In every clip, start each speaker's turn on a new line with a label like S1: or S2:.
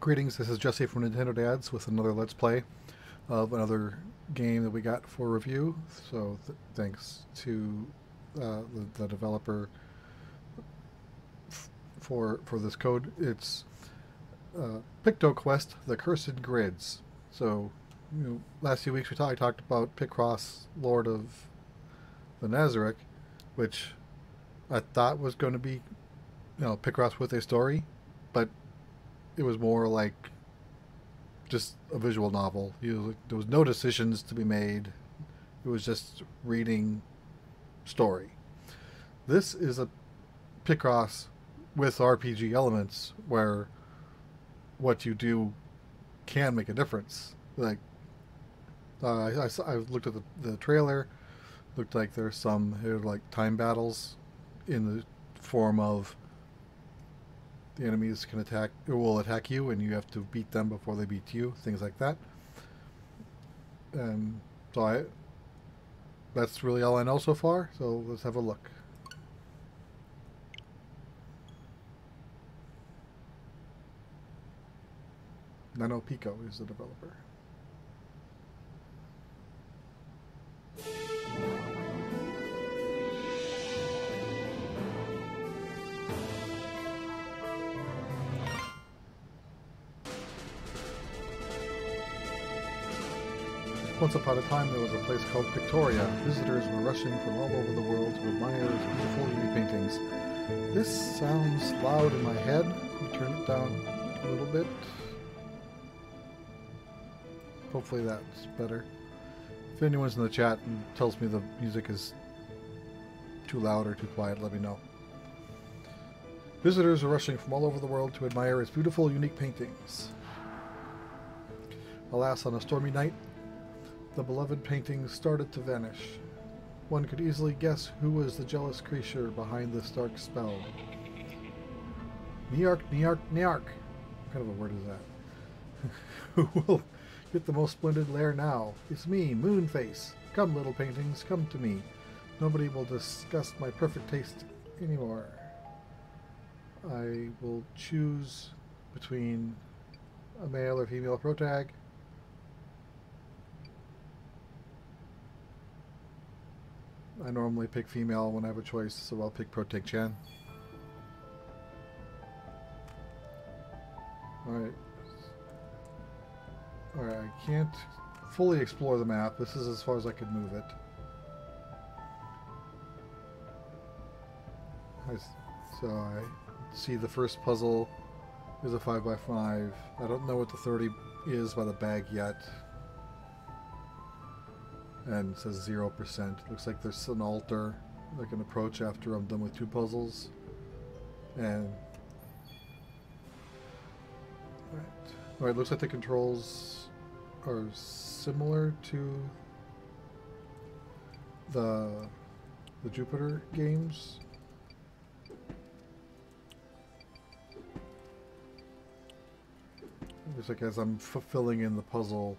S1: Greetings, this is Jesse from Nintendo Dads with another Let's Play of another game that we got for review. So th thanks to uh, the, the, developer for for this code. It's uh, PictoQuest, The Cursed Grids. So, you know, last few weeks we talk, talked about Picross, Lord of the Nazarick, which I thought was going to be, you know, Picross with a story, but it was more like just a visual novel. You, there was no decisions to be made. It was just reading story. This is a Picross with RPG elements where what you do can make a difference. Like uh, I, I, I, looked at the, the trailer, looked like there's some like time battles in the form of the enemies can attack or will attack you and you have to beat them before they beat you things like that. And so I that's really all I know so far so let's have a look. NanoPiko is the developer Once upon a time, there was a place called Pictoria. Visitors were rushing from all over the world to admire its beautiful UV paintings. This sounds loud in my head. Let me turn it down a little bit. Hopefully that's better. If anyone's in the chat and tells me the music is too loud or too quiet, let me know. Visitors are rushing from all over the world to admire its beautiful, unique paintings. Alas, on a stormy night, the beloved paintings started to vanish. One could easily guess who was the jealous creature behind this dark spell. Niark, Niark, Niark! What kind of a word is that? who will get the most splendid lair now? It's me, Moonface. Come, little paintings, come to me. Nobody will discuss my perfect taste anymore. I will choose between a male or female protag I normally pick female when I have a choice, so I'll pick Protag Chan. Alright. Alright, I can't fully explore the map. This is as far as I can move it. I, so I see the first puzzle is a 5x5. I don't know what the 30 is by the bag yet and it says 0%. Looks like there's an altar I can approach after I'm done with two puzzles. And... Alright, Alright, looks like the controls are similar to the the Jupiter games. Looks like as I'm fulfilling in the puzzle,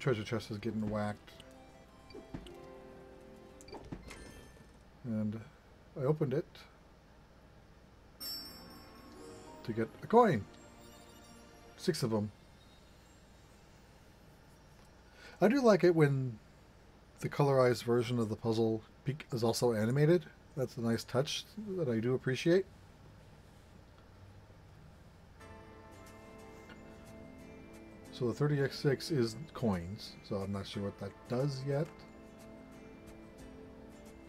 S1: treasure chest is getting whacked. And I opened it to get a coin. Six of them. I do like it when the colorized version of the puzzle is also animated. That's a nice touch that I do appreciate. So the 30x6 is coins, so I'm not sure what that does yet.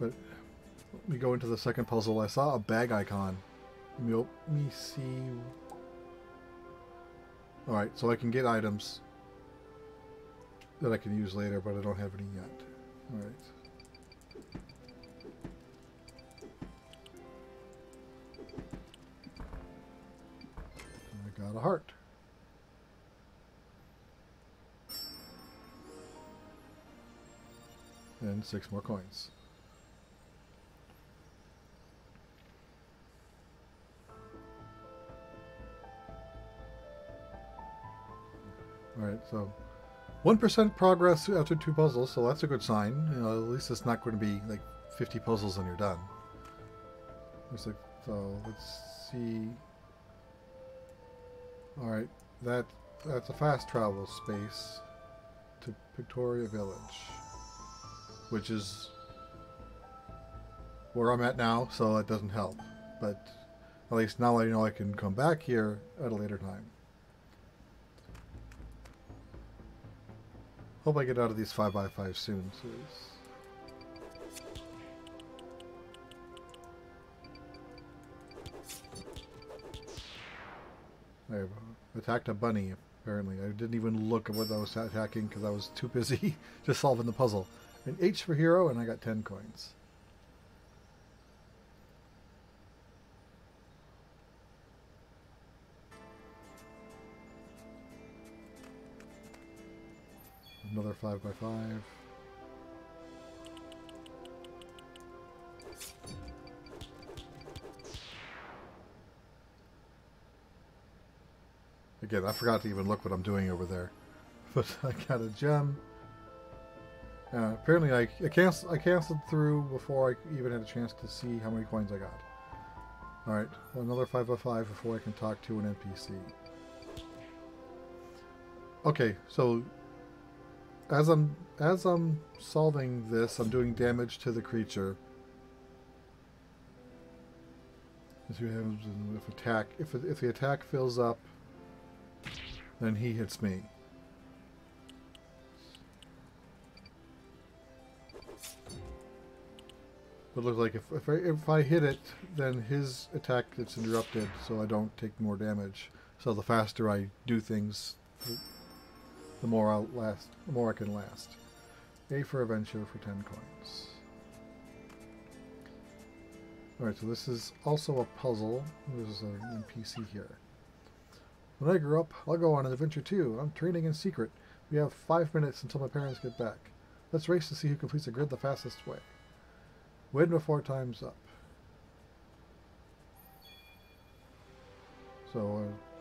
S1: But let me go into the second puzzle. I saw a bag icon. Let me see. Alright, so I can get items that I can use later, but I don't have any yet. Alright. I got a heart. And six more coins. Alright, so 1% progress after two puzzles, so that's a good sign. You know, at least it's not going to be like 50 puzzles and you're done. Like, so let's see. Alright, that that's a fast travel space to Pictoria Village. Which is where I'm at now, so it doesn't help. But at least now I know I can come back here at a later time. Hope I get out of these 5x5 soon. So I attacked a bunny, apparently. I didn't even look at what I was attacking because I was too busy just solving the puzzle. An H for hero, and I got 10 coins. Another 5 by 5 Again, I forgot to even look what I'm doing over there. But I got a gem. Uh, apparently I, I, cancel, I canceled through before I even had a chance to see how many coins I got. Alright, well, another 505 before I can talk to an NPC. Okay, so as I'm as I'm solving this, I'm doing damage to the creature. If attack, if if the attack fills up, then he hits me. But looks like if if I, if I hit it, then his attack gets interrupted, so I don't take more damage. So the faster I do things, the more I'll last, the more I can last. A for adventure for 10 coins. Alright, so this is also a puzzle. There's an NPC here. When I grow up, I'll go on an adventure too. I'm training in secret. We have five minutes until my parents get back. Let's race to see who completes the grid the fastest way. Win before time's up. So, uh,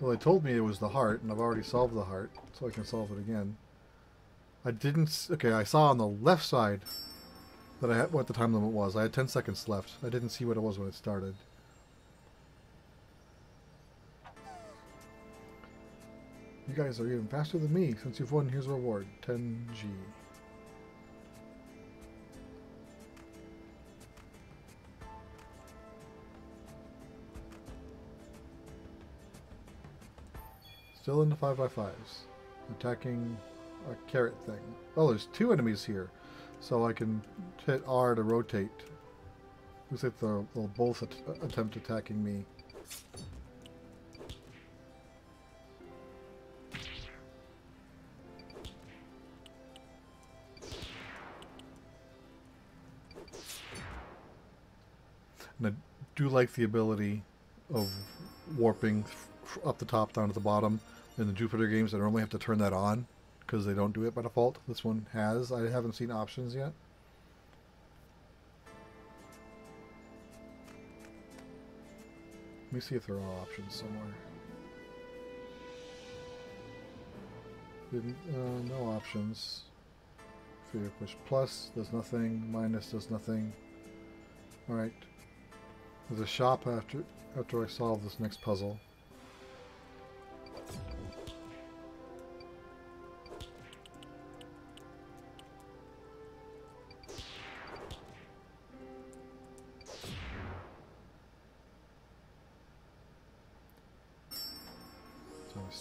S1: Well, they told me it was the heart, and I've already solved the heart, so I can solve it again. I didn't... Okay, I saw on the left side that I had, what the time limit was. I had 10 seconds left. I didn't see what it was when it started. Guys are even faster than me. Since you've won, here's a reward. 10G. Still in the 5x5s. Attacking a carrot thing. Oh, there's two enemies here. So I can hit R to rotate. Looks like they'll, they'll both at attempt attacking me. Do like the ability of warping up the top down to the bottom in the Jupiter games, I normally have to turn that on because they don't do it by default. This one has. I haven't seen options yet. Let me see if there are options somewhere. Uh, no options. Figure push plus does nothing. Minus does nothing. Alright. There's a shop after after I solve this next puzzle.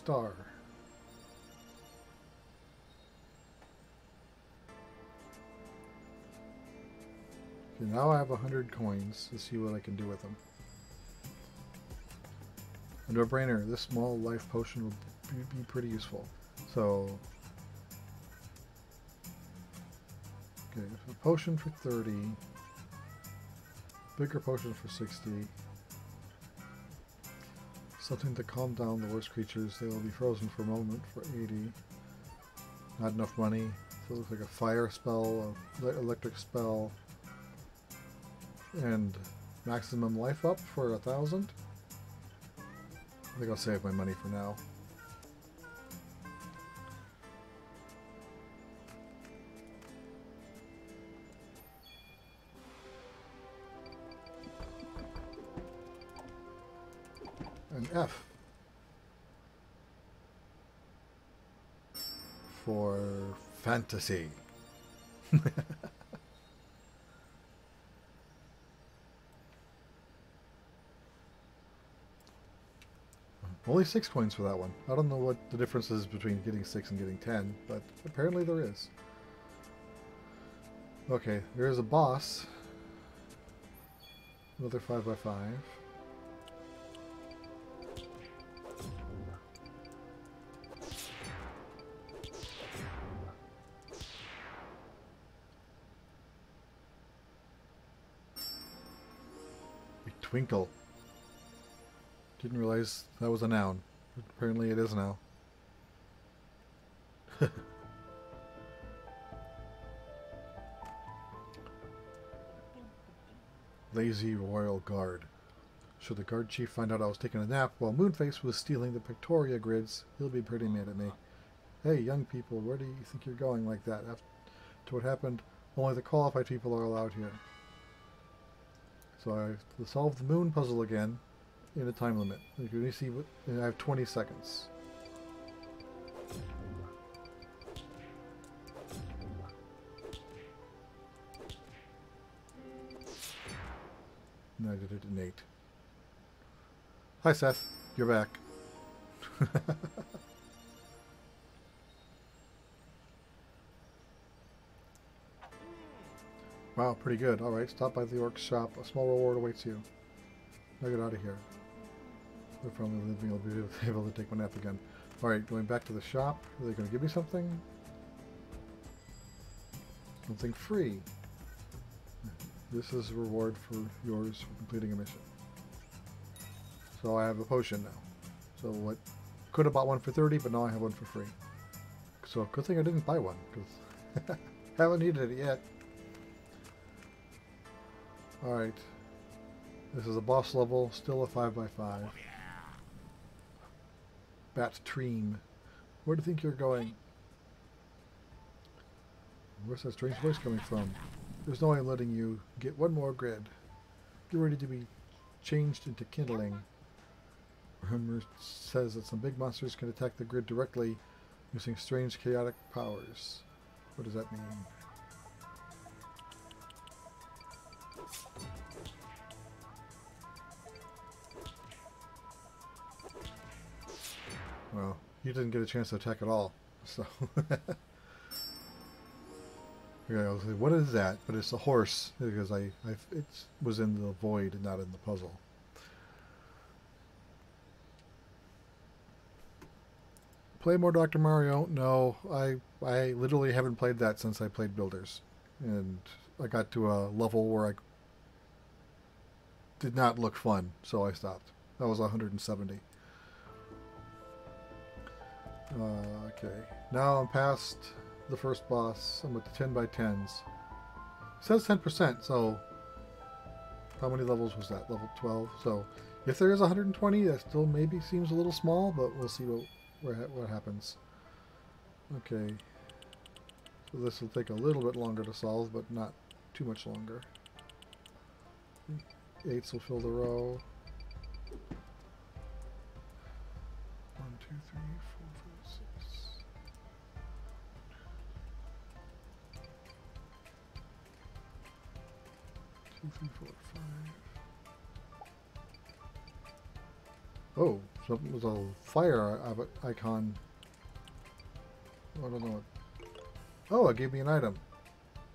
S1: star. Now I have a hundred coins to see what I can do with them. A no-brainer, this small life potion will be pretty useful. So, okay, a potion for 30, bigger potion for 60, Something to calm down the worst creatures. They will be frozen for a moment for 80. Not enough money. So it looks like a fire spell, a electric spell, and maximum life up for a thousand. I think I'll save my money for now. an F for fantasy. Only six coins for that one. I don't know what the difference is between getting six and getting ten, but apparently there is. Okay, there's a boss. Another 5 by 5 Twinkle. Didn't realize that was a noun. Apparently it is now. Lazy Royal Guard. Should the guard chief find out I was taking a nap while Moonface was stealing the Pictoria grids, he'll be pretty mad at me. Hey, young people, where do you think you're going like that? After what happened, only the qualified people are allowed here. So I have to solve the moon puzzle again in a time limit. You can see what I have 20 seconds. And I did it in 8. Hi Seth, you're back. Wow, pretty good. Alright, stop by the orc shop. A small reward awaits you. Now get out of here. If I'm living, I'll be able to take my nap again. Alright, going back to the shop. Are they going to give me something? Something free. This is a reward for yours for completing a mission. So I have a potion now. So what could have bought one for 30, but now I have one for free. So good thing I didn't buy one, because haven't needed it yet. Alright. This is a boss level, still a 5x5. Oh, Bat Treem. Where do you think you're going? Where's that strange voice coming from? There's no way I'm letting you get one more grid. Get ready to be changed into kindling. Rumor says that some big monsters can attack the grid directly using strange chaotic powers. What does that mean? He didn't get a chance to attack at all, so... what is that? But it's a horse, because I, I it was in the void and not in the puzzle. Play more Dr. Mario? No, I I literally haven't played that since I played Builders. And I got to a level where I did not look fun, so I stopped. That was 170. Uh, okay, now I'm past the first boss. I'm at the 10 by 10s. It says 10%, so how many levels was that? Level 12. So if there is 120, that still maybe seems a little small, but we'll see what what happens. Okay. So this will take a little bit longer to solve, but not too much longer. Eights will fill the row. One, two, three, Two, three, four, five. Oh, something was a fire icon. I don't know what. Oh, it gave me an item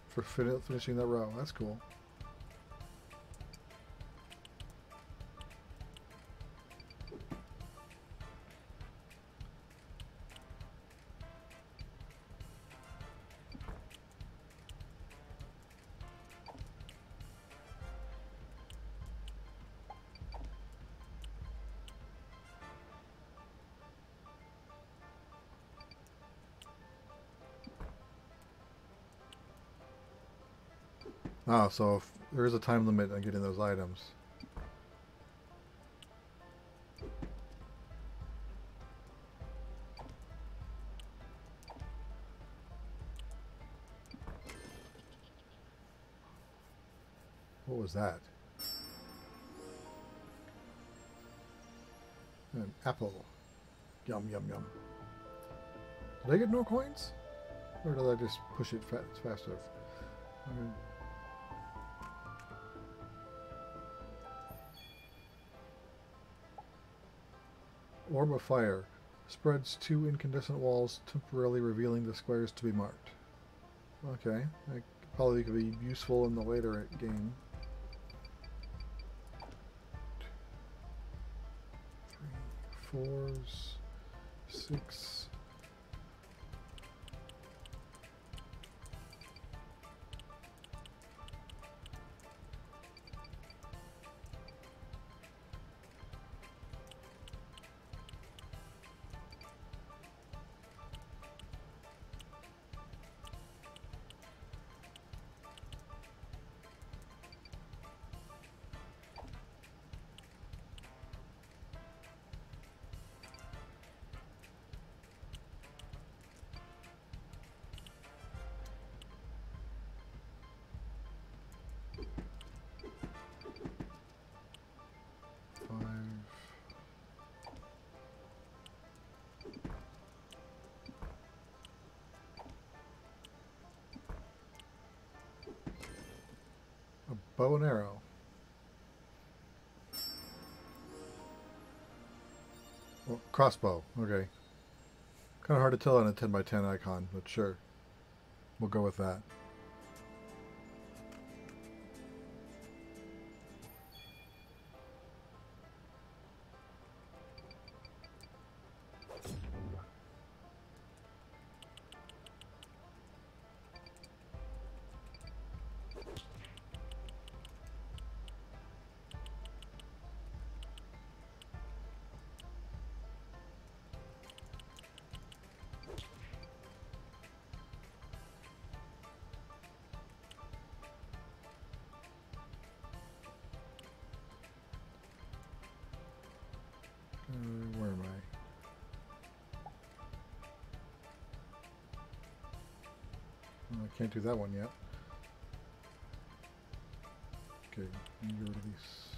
S1: for fin finishing that row. That's cool. Ah, so there is a time limit on getting those items. What was that? An apple. Yum, yum, yum. Did I get no coins? Or did I just push it fast, fast enough? Okay. Orb of Fire. Spreads two incandescent walls, temporarily revealing the squares to be marked. Okay, that probably could be useful in the later game. Three, fours, six. Bow and arrow. Well, crossbow. Okay. Kind of hard to tell on a 10 by 10 icon, but sure. We'll go with that. Can't do that one yet. Okay, get rid of these.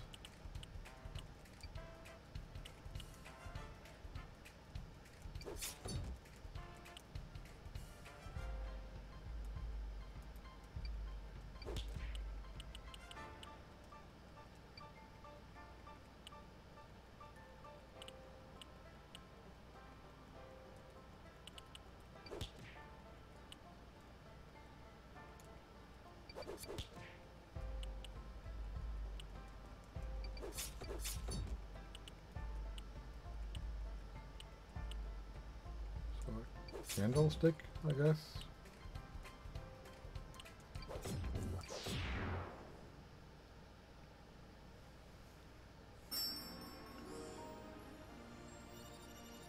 S1: Candlestick, I guess.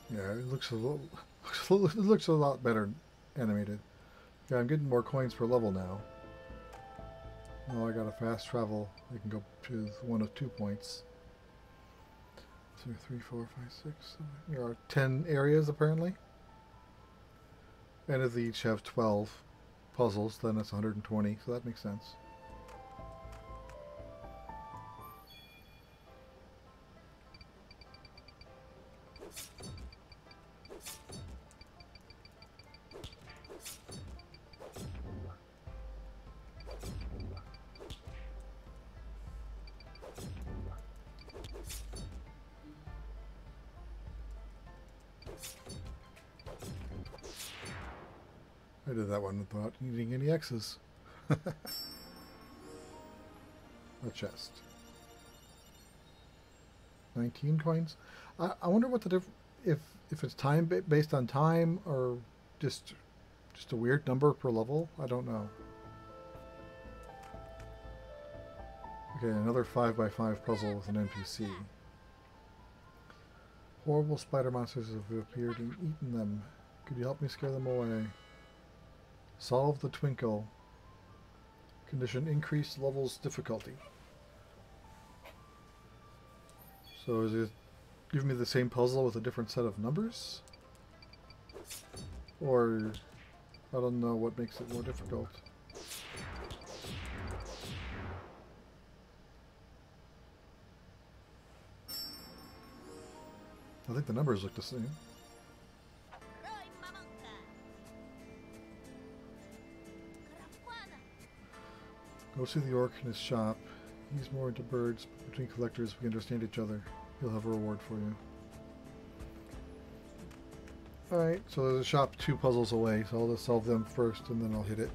S1: Yeah, it looks a little, it looks a lot better animated. Yeah, I'm getting more coins per level now. Oh, I got a fast travel. I can go to one of two points. Two, three, four, five, six, seven. There are ten areas apparently. And if they each have 12 puzzles, then it's 120, so that makes sense. I did that one without needing any X's. A chest. 19 coins. I, I wonder what the diff if if it's time ba based on time or just just a weird number per level. I don't know. Okay, another 5 by 5 puzzle with an NPC. Horrible spider monsters have appeared and eaten them. Could you help me scare them away? Solve the twinkle. Condition increased levels difficulty. So is it giving me the same puzzle with a different set of numbers? Or I don't know what makes it more difficult. I think the numbers look the same. Go see the orc in his shop. He's more into birds. Between collectors, we understand each other. He'll have a reward for you. Alright, so there's a shop two puzzles away, so I'll just solve them first and then I'll hit it.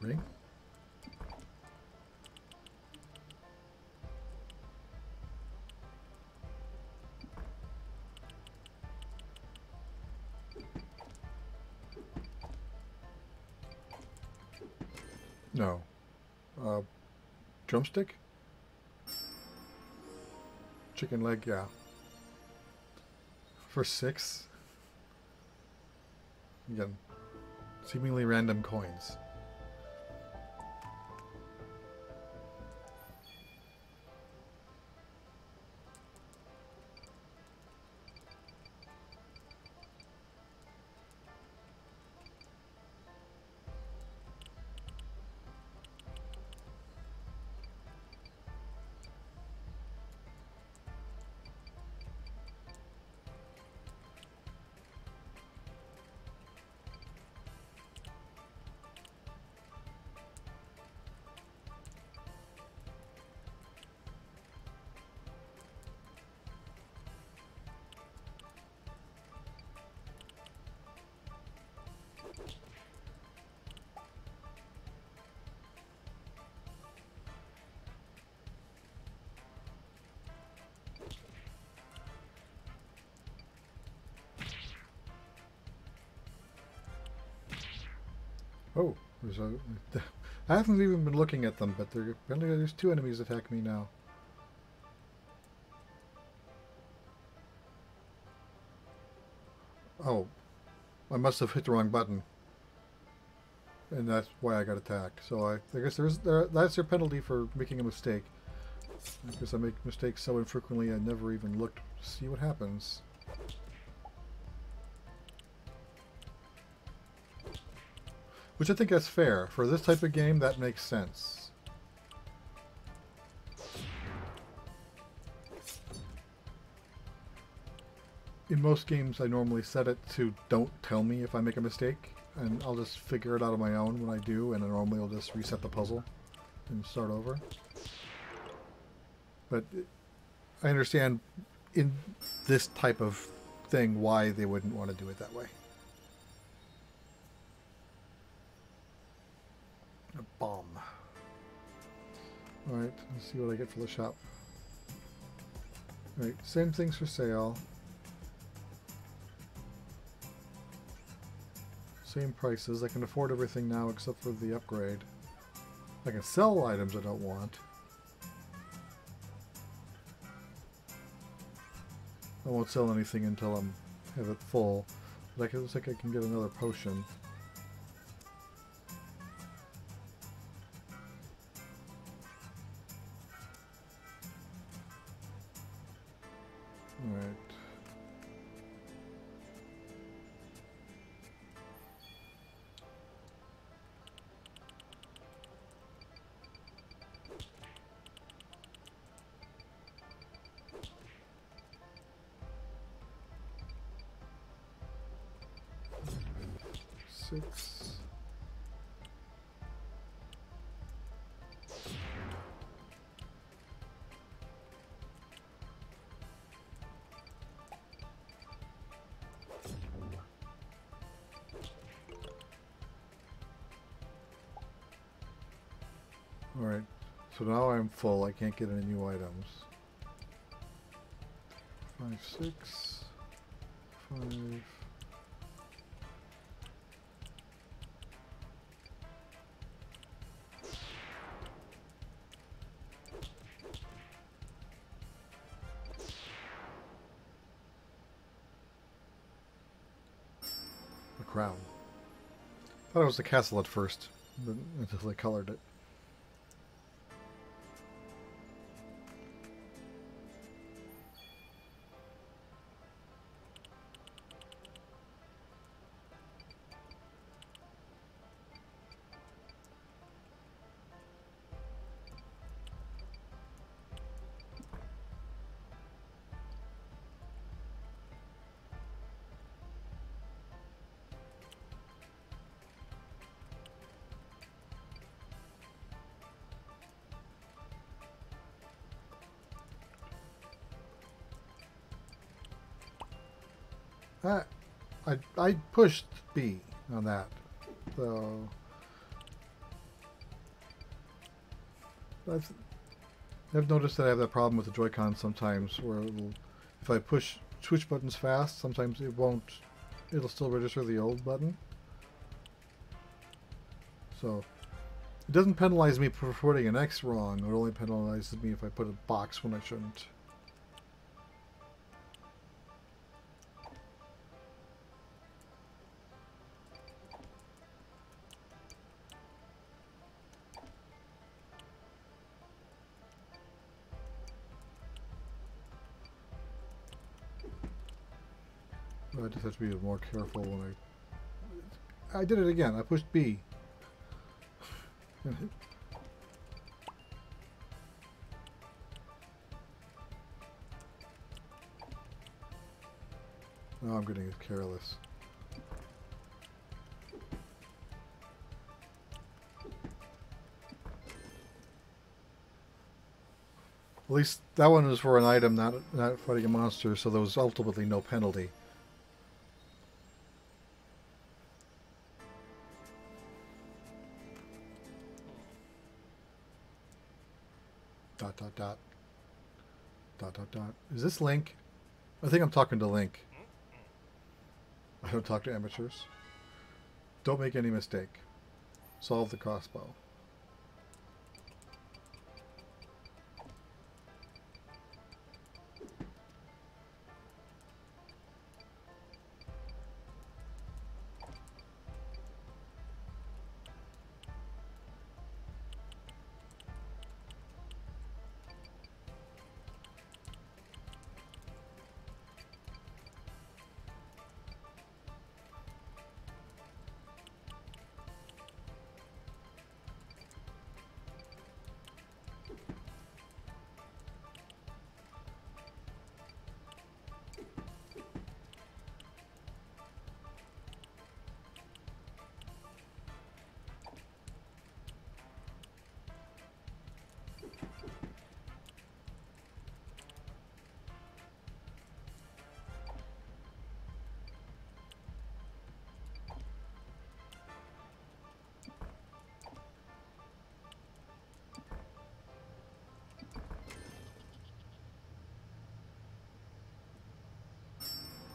S1: Ring? No. Uh, drumstick? Chicken leg, yeah. For six? Again, seemingly random coins. Oh, there's a. I haven't even been looking at them, but there apparently there's two enemies attacking me now. Oh, I must have hit the wrong button, and that's why I got attacked. So I, I guess there's there, that's your penalty for making a mistake. Because I make mistakes so infrequently, I never even looked to see what happens. Which I think that's fair. For this type of game, that makes sense. In most games, I normally set it to don't tell me if I make a mistake, and I'll just figure it out on my own when I do, and I normally will just reset the puzzle and start over. But I understand in this type of thing why they wouldn't want to do it that way. A bomb. Alright, let's see what I get for the shop. Alright, same things for sale. Same prices. I can afford everything now except for the upgrade. I can sell items I don't want. I won't sell anything until I'm have it full. But it looks like I can get another potion. So now I'm full. I can't get any new items. Five, six, five. The crown. Thought it was the castle at first, but until they colored it. I, I, pushed B on that, so I've, I've noticed that I have that problem with the Joy-Con sometimes, where if I push switch buttons fast, sometimes it won't, it'll still register the old button. So it doesn't penalize me for putting an X wrong. It only penalizes me if I put a box when I shouldn't. Be more careful when I... I did it again. I pushed B. now I'm getting careless. At least that one was for an item, not not fighting a monster, so there was ultimately no penalty. Dot dot dot. Dot dot dot. Is this Link? I think I'm talking to Link. I don't talk to amateurs. Don't make any mistake. Solve the crossbow.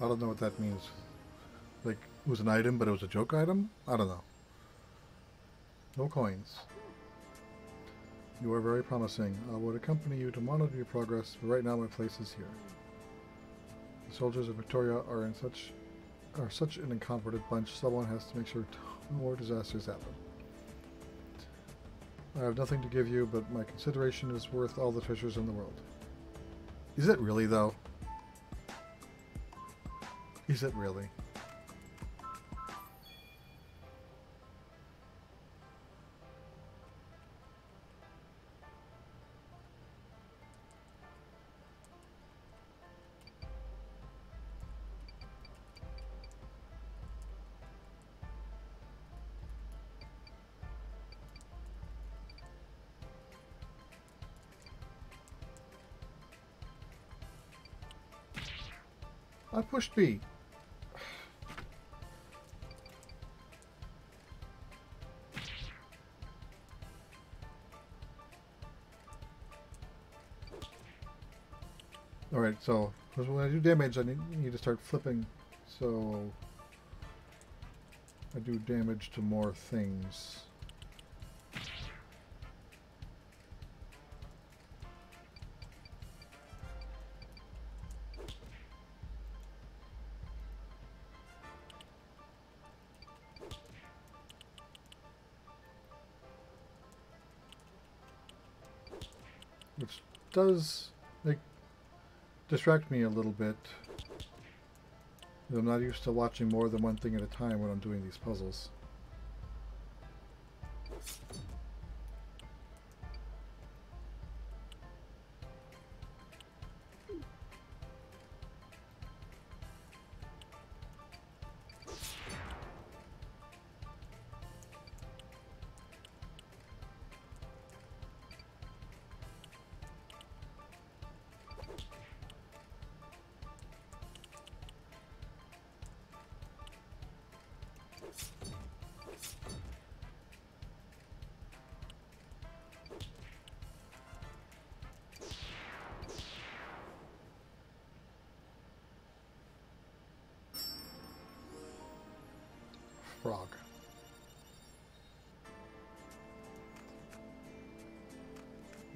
S1: I don't know what that means. Like, it was an item, but it was a joke item? I don't know. No coins. You are very promising. I would accompany you to monitor your progress, but right now my place is here. The soldiers of Pictoria are in such are such an incompetent bunch, someone has to make sure no more disasters happen. I have nothing to give you, but my consideration is worth all the treasures in the world. Is it really, though? Is it really? I pushed B. so 'cause when I do damage, I need, need to start flipping. So I do damage to more things. Which does distract me a little bit. I'm not used to watching more than one thing at a time when I'm doing these puzzles. Frog.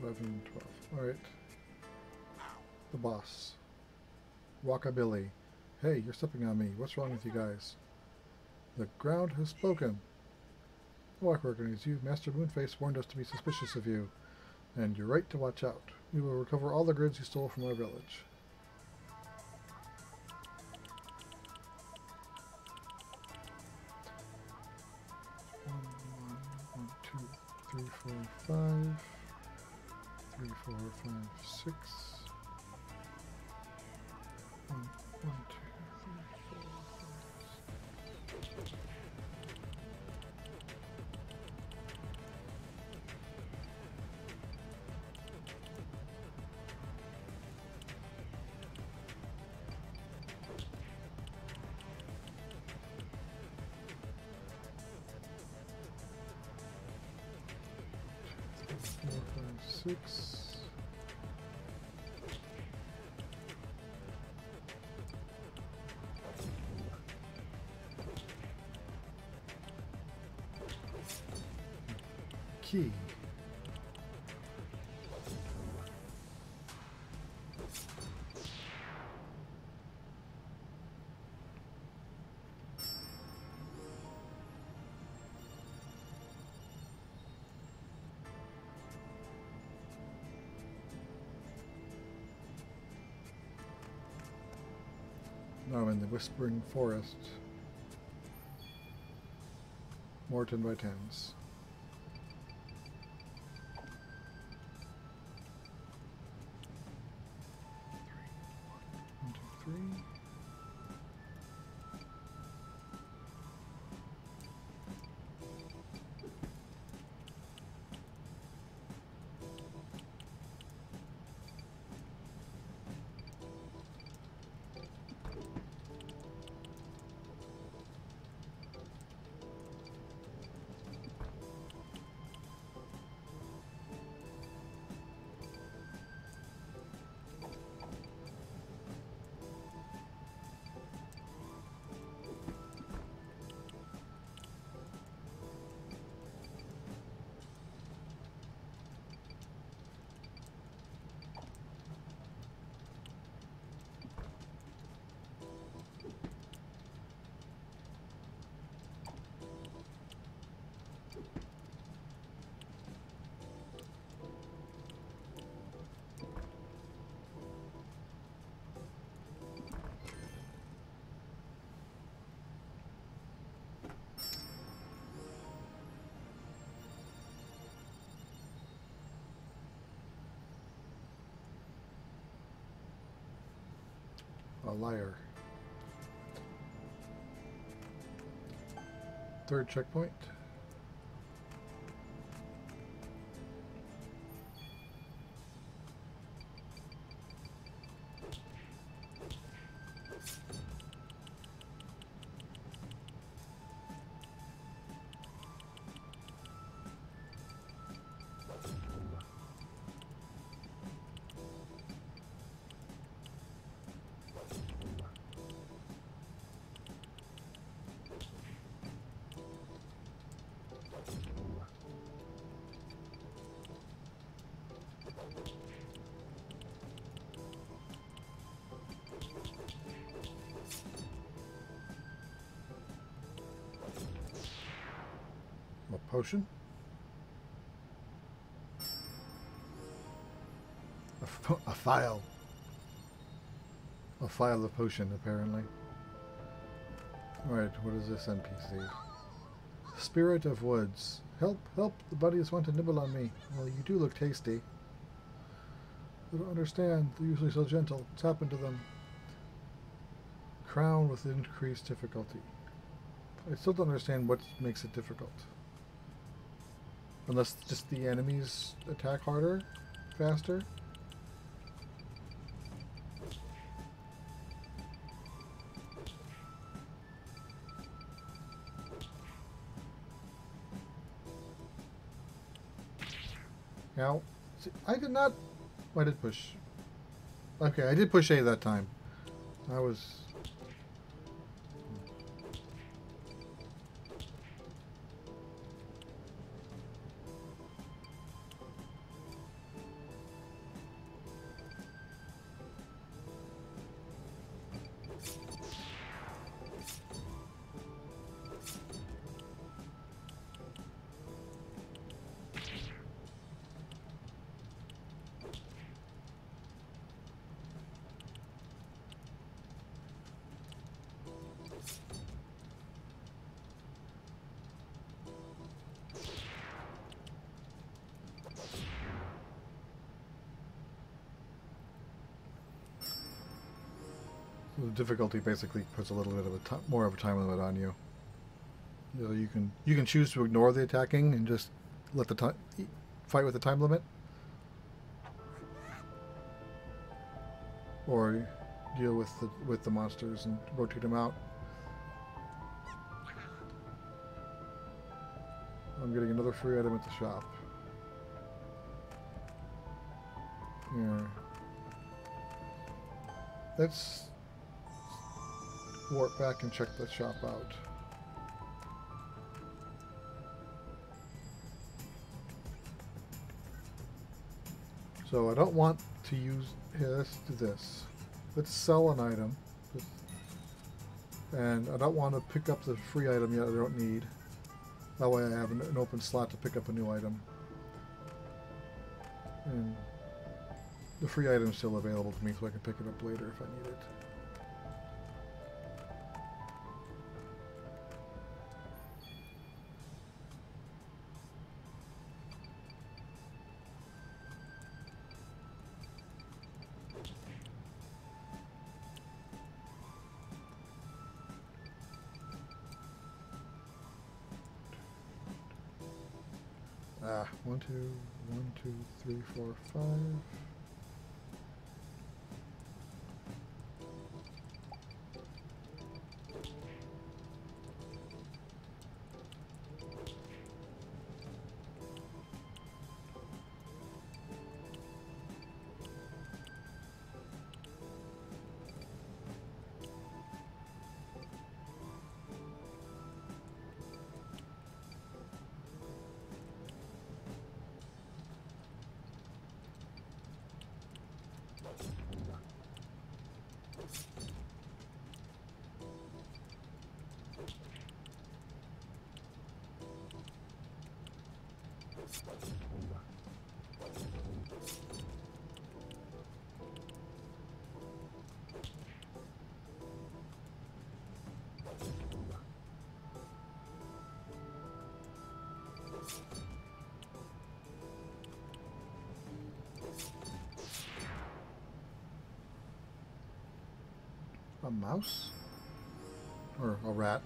S1: Eleven, twelve. Alright. The boss. Rockabilly. Hey, you're stepping on me. What's wrong with you guys? The ground has spoken. I recognize you. Master Moonface warned us to be suspicious of you. And you're right to watch out. We will recover all the grids you stole from our village. Now I'm in the Whispering Forest. Morton by tens. A liar. Third checkpoint. File. A file of potion, apparently. Alright, what is this NPC? Spirit of Woods. Help, help, the buddies want to nibble on me. Well, you do look tasty. I don't understand. They're usually so gentle. What's happened to them? Crown with increased difficulty. I still don't understand what makes it difficult. Unless just the enemies attack harder, faster. I did not. I did push. Okay, I did push A that time. I was. Difficulty basically puts a little bit of a more of a time limit on you. You, know, you can you can choose to ignore the attacking and just let the time fight with the time limit, or deal with the with the monsters and rotate them out. I'm getting another free item at the shop. Here. Let's warp back and check the shop out. So I don't want to use, let's do this. Let's sell an item. And I don't want to pick up the free item yet I don't need. That way I have an, open slot to pick up a new item. And the free item's still available to me so I can pick it up later if I need it. Two, one, two, three, four, five. A mouse? Or a rat?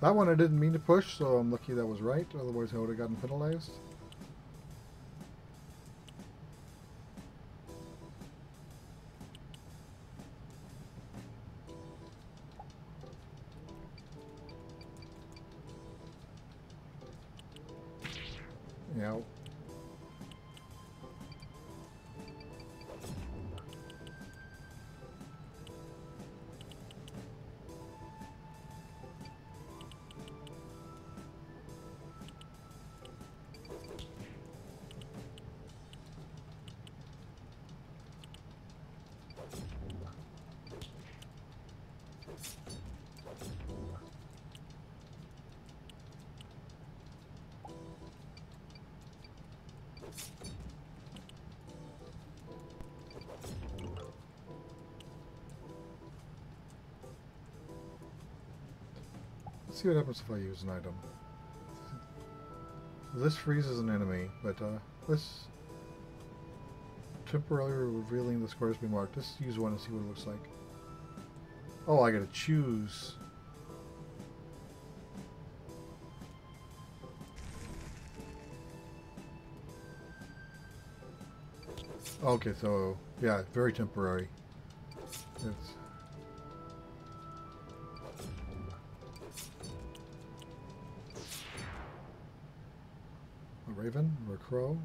S1: That one I didn't mean to push, so I'm lucky that was right. Otherwise I would have gotten penalized. See what happens if I use an item. This freezes an enemy, but uh, this temporarily revealing the squares be marked. Let's use one and see what it looks like. Oh, I gotta choose. Okay, so yeah, very temporary. Crow.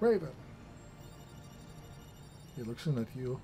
S1: Raven. He looks in at you.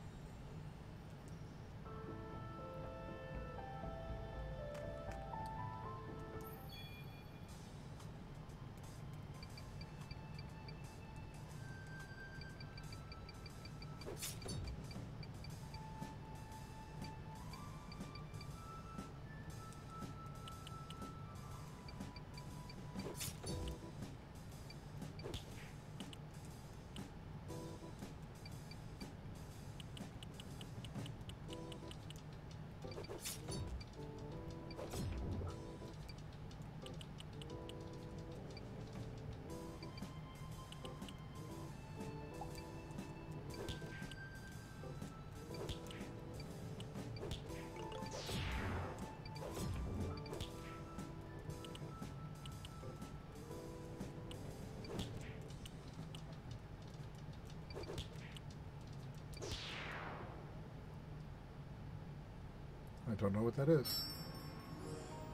S1: That is.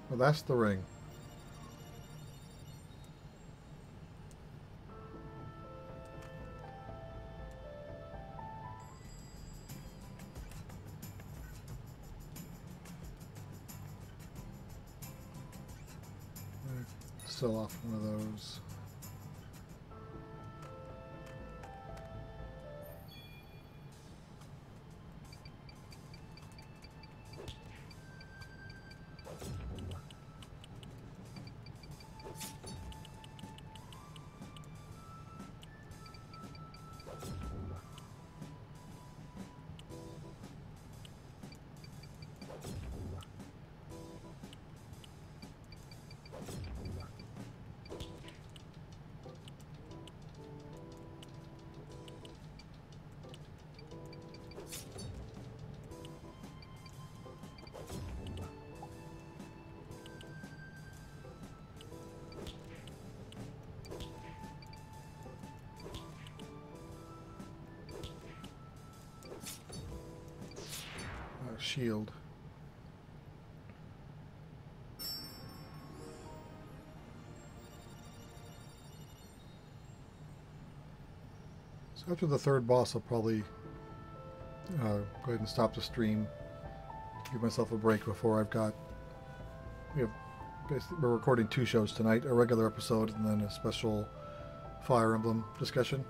S1: Well, that's the ring. Sell off one of those. Shield. So after the third boss, I'll probably uh, go ahead and stop the stream. Give myself a break before I've got. We have basically we're recording two shows tonight: a regular episode and then a special Fire Emblem discussion.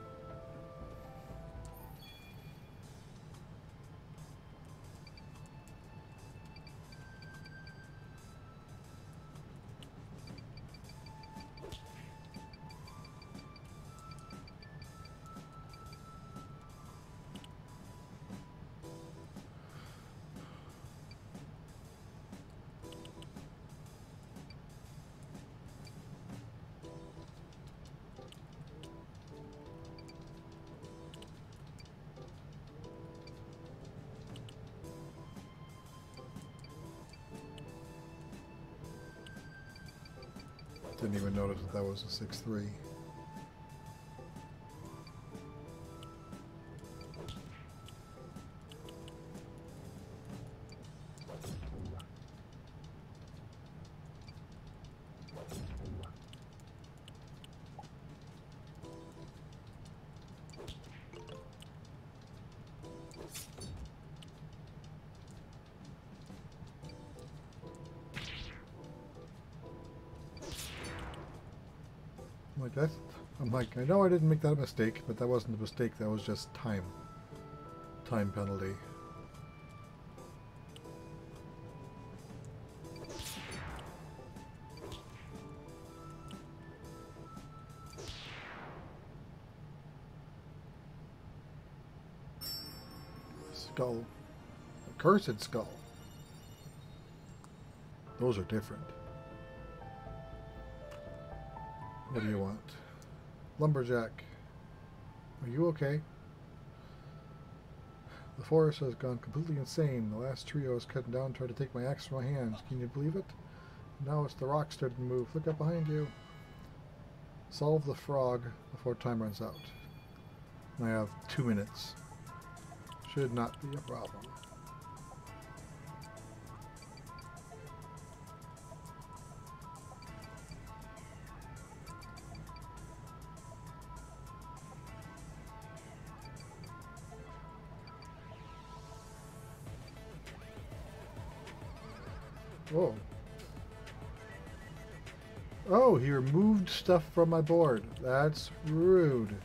S1: Was a 6-3. like, I I'm like, I know I didn't make that a mistake, but that wasn't a mistake, that was just time. Time penalty. Skull. Accursed skull. Those are different. What do you want? Lumberjack. Are you okay? The forest has gone completely insane. The last tree I was cutting down tried to take my axe from my hands. Can you believe it? Now it's the rocks starting to move. Look up behind you. Solve the frog before time runs out. I have two minutes. Should not be a problem. Stuff from my board. That's rude.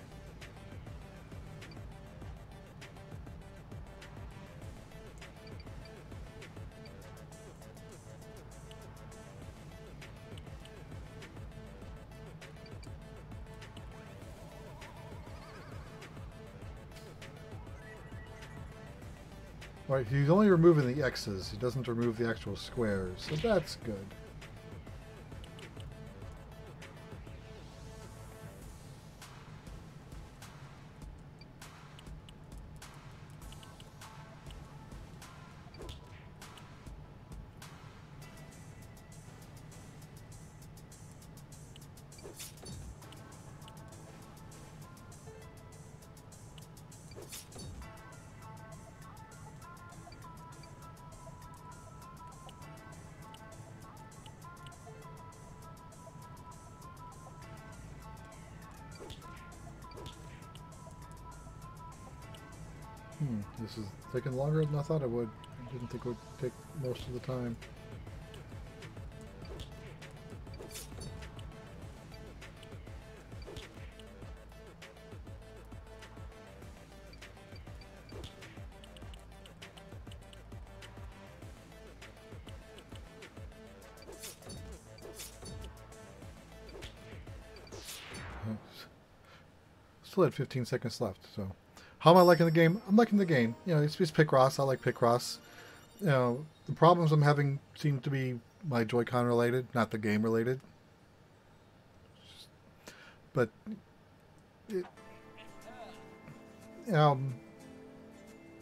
S1: Right, he's only removing the X's. He doesn't remove the actual squares, so that's good. Taking longer than I thought it would. I didn't think it would take most of the time. Still had 15 seconds left, so... How am I liking the game? I'm liking the game. You know, it's, it's Picross. I like Picross. You know, the problems I'm having seem to be my Joy-Con related, not the game related. But it, um,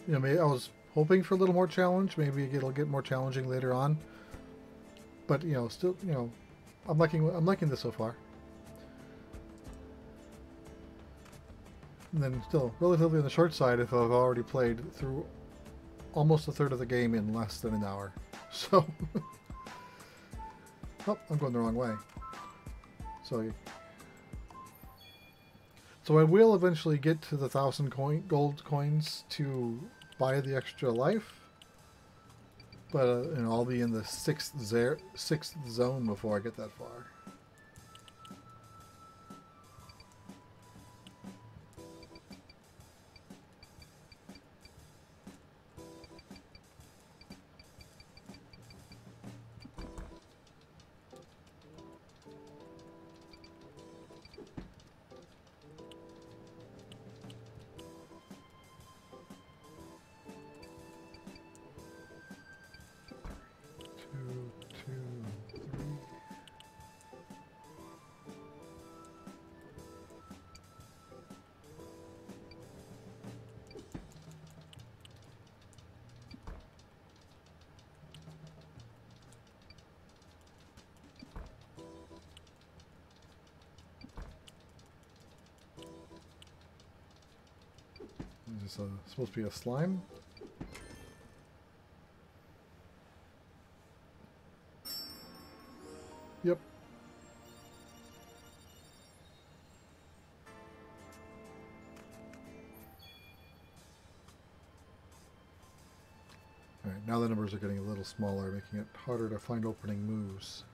S1: you know, maybe I was hoping for a little more challenge. Maybe it'll get more challenging later on. But you know, still, you know, I'm liking I'm liking this so far. And then still relatively on the short side if I've already played through almost a third of the game in less than an hour. So, oh, I'm going the wrong way. So, so I will eventually get to the thousand coin gold coins to buy the extra life, but uh, know, I'll be in the sixth sixth zone before I get that far. Is this uh, a, supposed to be a slime? Yep. Alright, now the numbers are getting a little smaller, making it harder to find opening moves.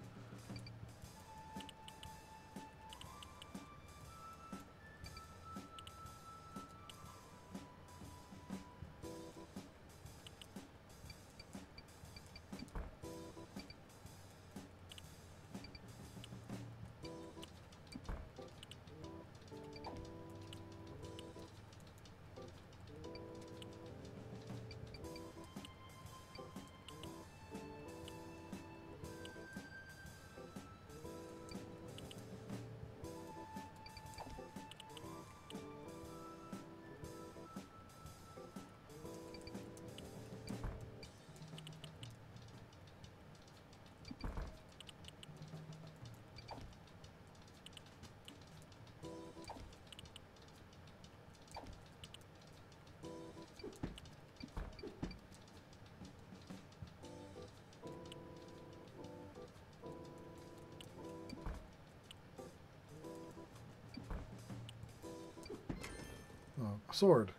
S1: Sword.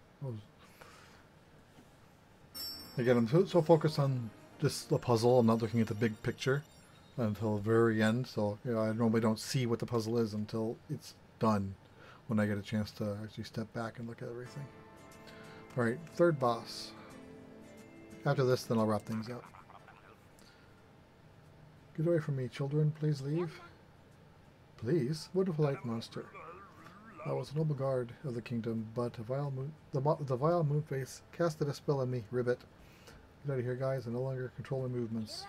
S1: Again, I'm so, so focused on this the puzzle. I'm not looking at the big picture until the very end. So you know, I normally don't see what the puzzle is until it's done. When I get a chance to actually step back and look at everything. All right, third boss. After this, then I'll wrap things up. Get away from me, children. Please leave. Please? What a light monster. I was a noble guard of the kingdom, but vile moon, the, the vile moonface casted a spell on me, Ribbit. Get out of here, guys. I no longer control my movements.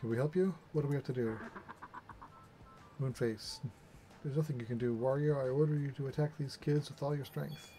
S1: Can we help you? What do we have to do? Moonface. There's nothing you can do, warrior. I order you to attack these kids with all your strength.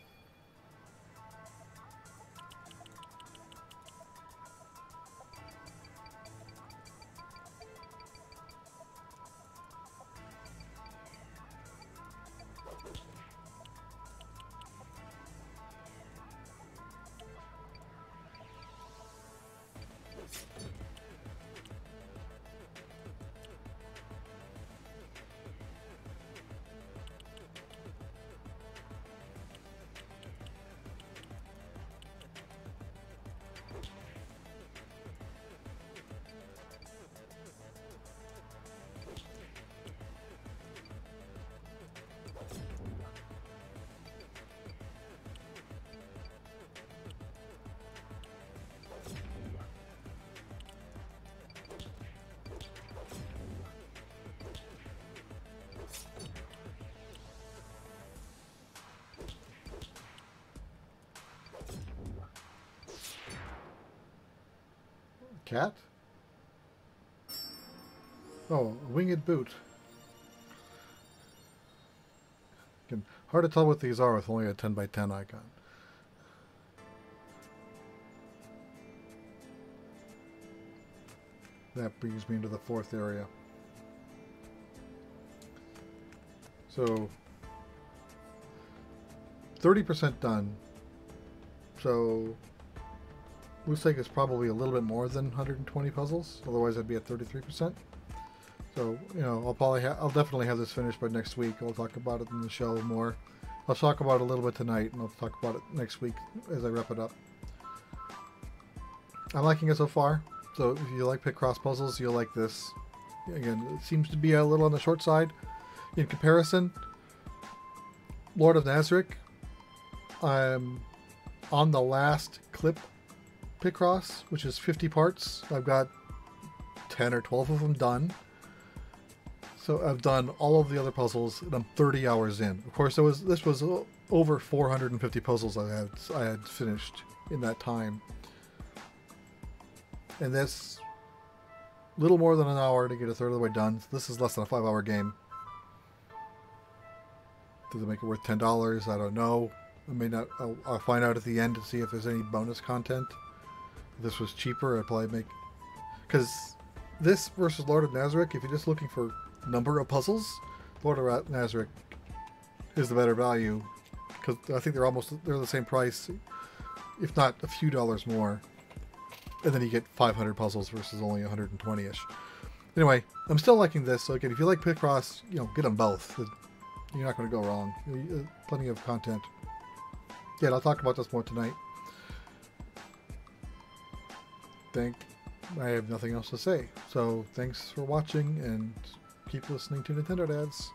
S1: Winged boot. Hard to tell what these are with only a 10 by 10 icon. That brings me into the fourth area. So, 30% done. So, Looks like it's probably a little bit more than 120 puzzles. Otherwise, I'd be at 33%. So, you know, I'll probably I'll definitely have this finished by next week. I'll talk about it in the show more. I'll talk about it a little bit tonight, and I'll talk about it next week as I wrap it up. I'm liking it so far. So if you like Picross puzzles, you'll like this. Again, it seems to be a little on the short side in comparison. Lord of Nazarick, I'm on the last clip Picross, which is 50 parts. I've got 10 or 12 of them done. So I've done all of the other puzzles, and I'm 30 hours in. Of course, it was this was over 450 puzzles I had I had finished in that time, and this little more than an hour to get a third of the way done. This is less than a five-hour game. Does it make it worth ten dollars? I don't know. I may not. I'll, I'll find out at the end to see if there's any bonus content. If this was cheaper, I'd probably make... Because this versus Lord of Nazarick, if you're just looking for number of puzzles, Lord of Nazarick is the better value. Because I think they're almost they're the same price, if not a few dollars more. And then you get 500 puzzles versus only 120-ish. Anyway, I'm still liking this. So again, if you like Picross, you know, get them both. You're not going to go wrong. Uh, plenty of content. Yeah, I'll talk about this more tonight think I have nothing else to say. So thanks for watching and keep listening to Nintendo Dads.